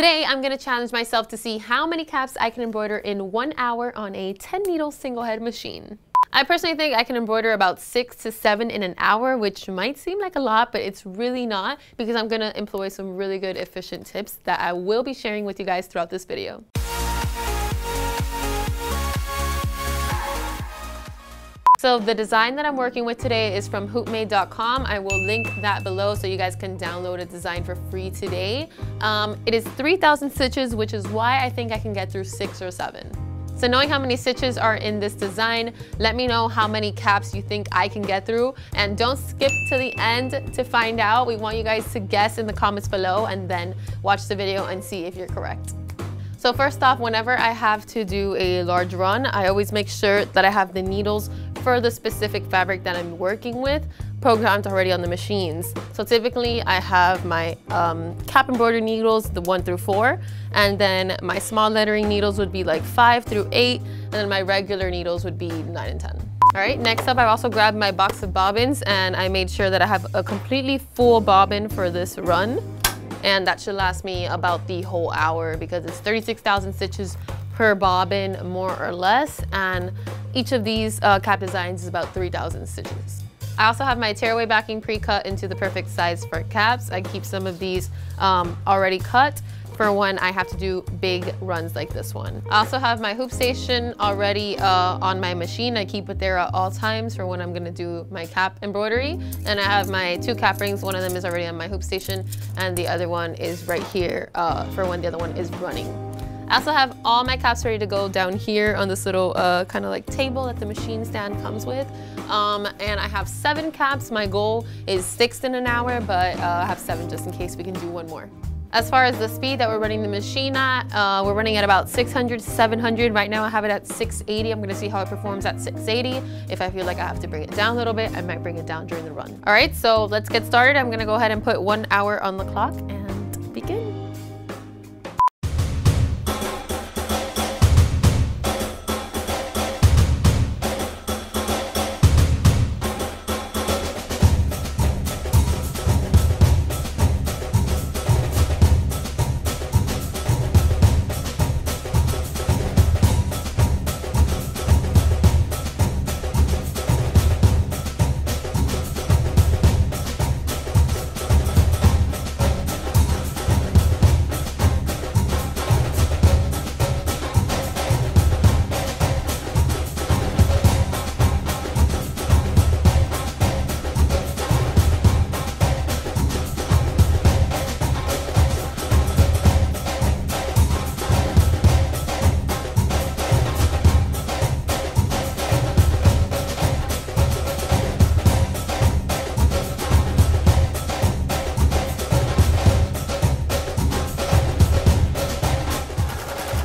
Today, I'm gonna challenge myself to see how many caps I can embroider in one hour on a 10 needle single head machine. I personally think I can embroider about six to seven in an hour, which might seem like a lot, but it's really not because I'm gonna employ some really good efficient tips that I will be sharing with you guys throughout this video. So the design that I'm working with today is from hoopmade.com. I will link that below so you guys can download a design for free today. Um, it is 3,000 stitches, which is why I think I can get through six or seven. So knowing how many stitches are in this design, let me know how many caps you think I can get through. And don't skip to the end to find out. We want you guys to guess in the comments below and then watch the video and see if you're correct. So first off, whenever I have to do a large run, I always make sure that I have the needles for the specific fabric that I'm working with programmed already on the machines. So typically I have my um, cap embroidery needles, the one through four, and then my small lettering needles would be like five through eight, and then my regular needles would be nine and 10. All right, next up, I also grabbed my box of bobbins and I made sure that I have a completely full bobbin for this run. And that should last me about the whole hour because it's 36,000 stitches per bobbin, more or less. And each of these uh, cap designs is about 3,000 stitches. I also have my tearaway backing pre-cut into the perfect size for caps. I keep some of these um, already cut for when I have to do big runs like this one. I also have my hoop station already uh, on my machine. I keep it there at all times for when I'm gonna do my cap embroidery. And I have my two cap rings. One of them is already on my hoop station and the other one is right here uh, for when the other one is running. I also have all my caps ready to go down here on this little uh, kind of like table that the machine stand comes with. Um, and I have seven caps. My goal is six in an hour, but uh, I have seven just in case we can do one more. As far as the speed that we're running the machine at, uh, we're running at about 600 700. Right now I have it at 680. I'm gonna see how it performs at 680. If I feel like I have to bring it down a little bit, I might bring it down during the run. All right, so let's get started. I'm gonna go ahead and put one hour on the clock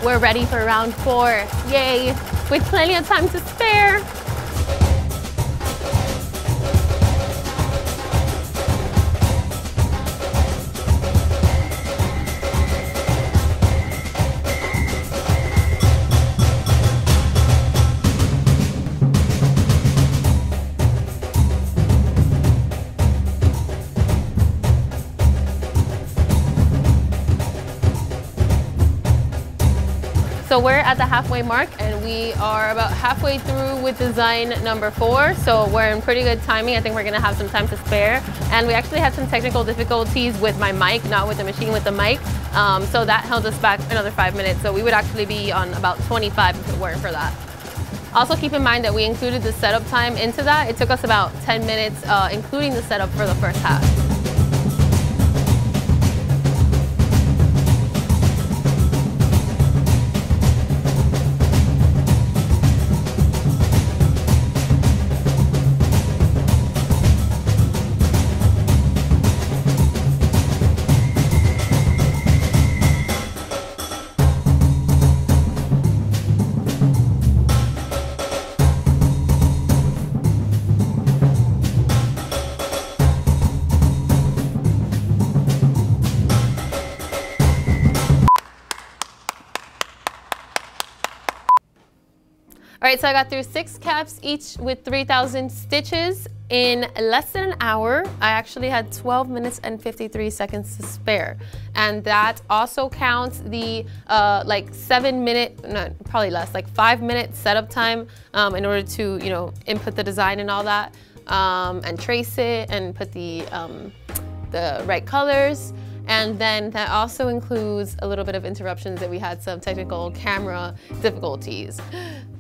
We're ready for round four. Yay! With plenty of time to spare. So we're at the halfway mark and we are about halfway through with design number four. So we're in pretty good timing. I think we're gonna have some time to spare. And we actually had some technical difficulties with my mic, not with the machine, with the mic. Um, so that held us back another five minutes. So we would actually be on about 25 if it weren't for that. Also keep in mind that we included the setup time into that. It took us about 10 minutes, uh, including the setup for the first half. Right, so I got through six caps, each with 3,000 stitches. in less than an hour, I actually had 12 minutes and 53 seconds to spare. And that also counts the uh, like seven minute, no, probably less, like five minute setup time um, in order to, you know, input the design and all that um, and trace it and put the, um, the right colors. And then that also includes a little bit of interruptions that we had some technical camera difficulties.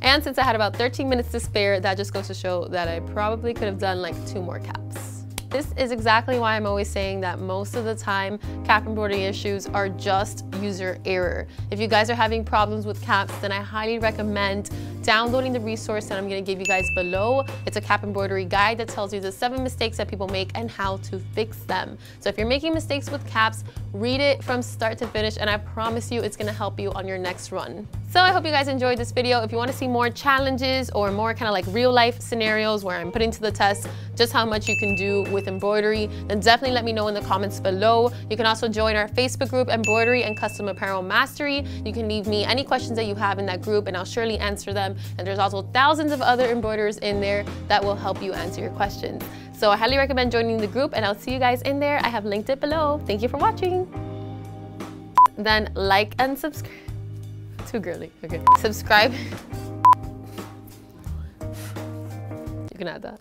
And since I had about 13 minutes to spare, that just goes to show that I probably could have done like two more caps. This is exactly why I'm always saying that most of the time cap embroidery issues are just user error. If you guys are having problems with caps, then I highly recommend downloading the resource that I'm gonna give you guys below. It's a cap embroidery guide that tells you the seven mistakes that people make and how to fix them. So if you're making mistakes with caps, read it from start to finish and I promise you it's gonna help you on your next run. So I hope you guys enjoyed this video. If you wanna see more challenges or more kind of like real life scenarios where I'm putting to the test just how much you can do with embroidery, then definitely let me know in the comments below. You can also join our Facebook group, Embroidery and Custom Apparel Mastery. You can leave me any questions that you have in that group and I'll surely answer them. And there's also thousands of other embroiderers in there that will help you answer your questions. So I highly recommend joining the group and I'll see you guys in there. I have linked it below. Thank you for watching. Then like and subscribe. Too girly. Okay. Subscribe. you can add that.